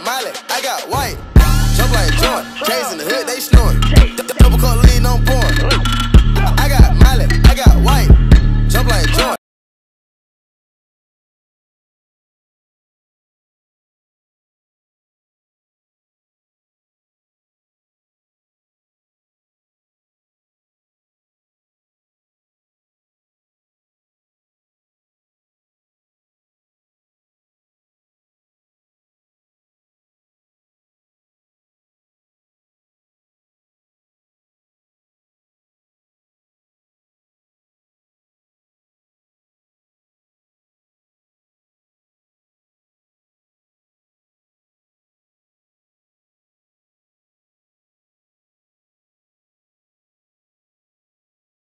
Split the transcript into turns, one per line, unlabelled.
Miley, I got white. Jump like a joint. chasing the hood,